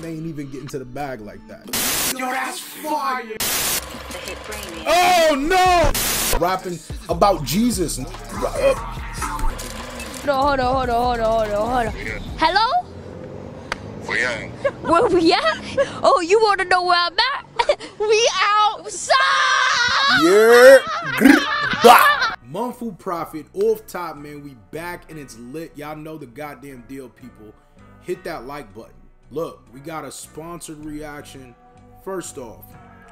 they ain't even getting to the bag like that. Yo, that's fire. Oh no! Rapping about Jesus. Hold on, hold on, hold on, hold on, hold on, hold on. Hello? Young. Where we at? Oh, you want to know where I'm at? we outside! Yeah. Grr, bah. Munfu Proffitt off top, man. We back and it's lit. Y'all know the goddamn deal, people. Hit that like button. Look, we got a sponsored reaction. First off,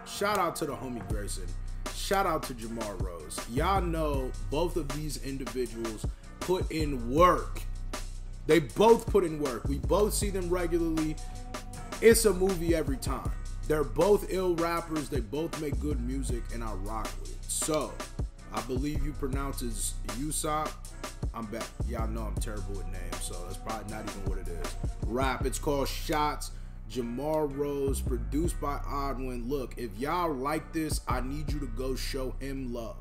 shout out to the homie Greyson. Shout out to Jamar Rose. Y'all know both of these individuals put in work. They both put in work. We both see them regularly. It's a movie every time. They're both ill rappers. They both make good music, and I rock with it. So, I believe you pronounce it Usopp. I'm back. Y'all know I'm terrible with names, so that's probably not even what it is. Rap. It's called Shots. Jamar Rose, produced by Oddwin. Look, if y'all like this, I need you to go show him love.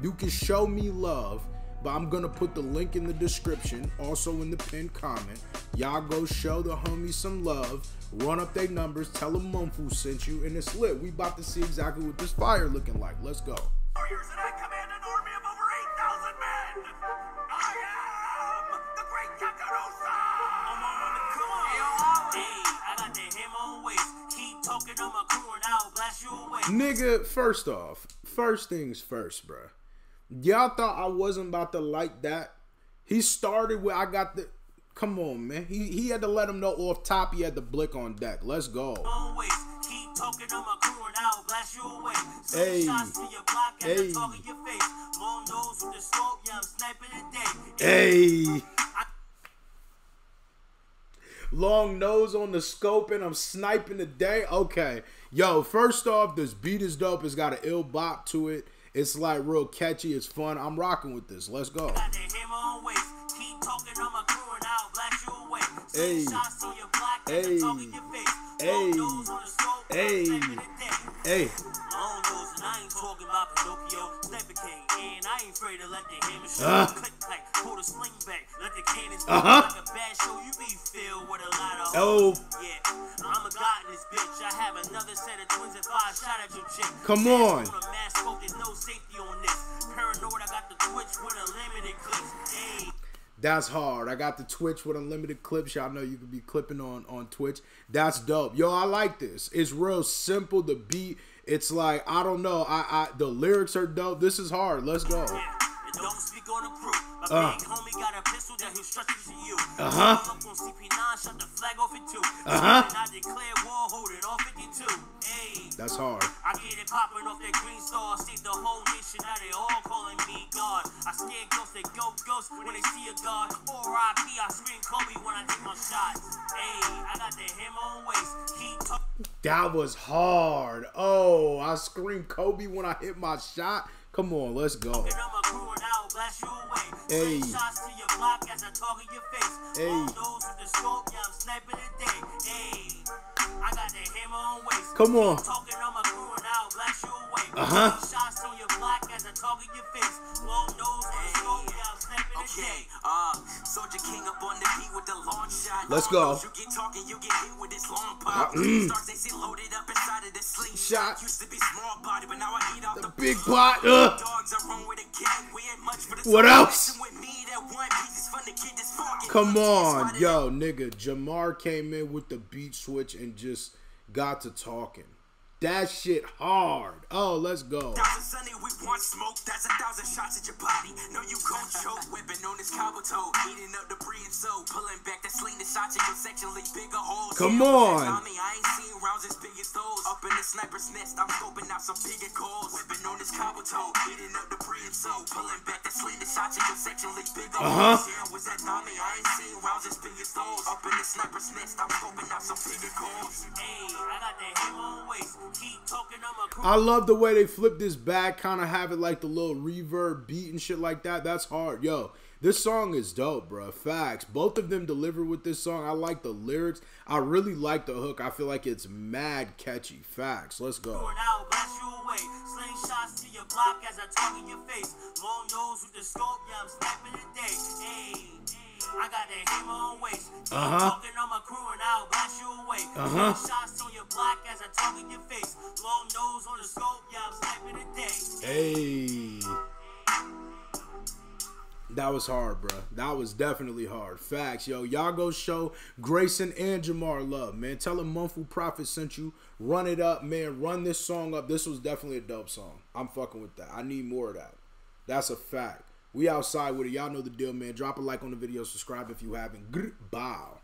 You can show me love, but I'm gonna put the link in the description, also in the pinned comment. Y'all go show the homies some love, run up their numbers, tell them Munfu sent you, and it's lit. We about to see exactly what this fire looking like. Let's go. Warriors, and I command an army of over 8,000 men. I am the great Kakarosa. Nigga, first off, first things first, bruh. Y'all thought I wasn't about to like that. He started with I got the come on, man. He he had to let him know off top he had the blick on deck. Let's go. On. Keep talking on my crew and I'll blast you away. Hey. Shots to your block as Hey. I talk in your face. Long nose with the scope, yeah, I'm sniping today. Hey. Long nose on the scope and I'm sniping the day. Okay. Yo, first off, this beat is dope. It's got an ill bop to it. It's like real catchy. It's fun. I'm rocking with this. Let's go. Got the hammer on lot of Oh. Come on. That's hard. I got the Twitch with unlimited clips. Y'all know you can be clipping on on Twitch. That's dope. Yo, I like this. It's real simple. The beat. It's like I don't know. I I the lyrics are dope. This is hard. Let's go. Yeah, don't speak on the crew. My Uh. big homie got a pistol that he'll stretch to you. Uh-huh. Up on CP9, shut the flag off at two. Uh-huh. And I declare war, hold it off 52. Hey. That's hard. I get it popping off that green star, save the whole nation. Now they all calling me God. I scare ghosts, they go ghosts when they see a God. R.I.P. I scream Kobe when I take my shots. Hey, I got the hammer on waist. Keep. That was hard. Oh, I screamed Kobe when I hit my shot. Come on, let's go. And I'm a crew and I'll blast you away. Hey. Sling shots to your block as I talk in your face. Hey. Long nose with the scope, yeah, I'm sniping today. Hey, I got the hammer on waist. Come on. Talking on my crew and I'll blast you away. Uh-huh. Sling shots to your block as I talk in your face. Long nose with the scope, yeah, I'm sniping today. Uh, Sogeking up on the beat with the launch shot. Let's go. You get talking, you get hit with this long pop. mm. Starts they see loaded up inside of the Shot. slingshot. Used to be small body, but now I eat out The the, big pot. Ugh. Dogs are wrong with What else? Messing With me, that one piece is fun to kid that's fucking. Come on, yo, nigga. Jamar came in with the beat switch and just got to talking. That shit hard. Oh, let's go. Thousand Sunny, we want smoke. That's a thousand shots at your body. No, you gon' choke. Whipping on this Kabuto. Eating up and so. Pulling back that sling the shots in your section. Leave bigger holes. Come on. Tommy, I ain't seen rounds as big as those. Up in the sniper's nest, I'm scoping out some bigger calls. Whipping on this Kabuto. Eating up and so. Pulling back that sling the shots in your section. Leave bigger Uh-huh. holes. Yeah, was that Tommy? I ain't seen rounds as big as those. Up in the sniper's nest, I'm scoping out some bigger. Hey, I got the hammer on waist. Keep talking on my crew. I love the way they flip this back, kind of have it like the little reverb beat and shit like that. That's hard. Yo, this song is dope, bro. Facts. Both of them deliver with this song. I like the lyrics. I really like the hook. I feel like it's mad catchy. Facts. Let's go. Pour it out, blast you away. Sling shots to your block as I talk in your face. Long nose with the scope, yeah, I'm sniping today. Hey, I got that hammer on waist. Uh-huh. talking on my crew and I'll blast you away. Uh-huh. That was hard, bro. That was definitely hard. Facts, yo. Y'all go show Greyson and Jamar love, man. Tell them Munfu Proffitt sent you. Run it up, man. Run this song up. This was definitely a dope song. I'm fucking with that. I need more of that. That's a fact. We outside with it. Y'all know the deal, man. Drop a like on the video. Subscribe if you haven't. Bow.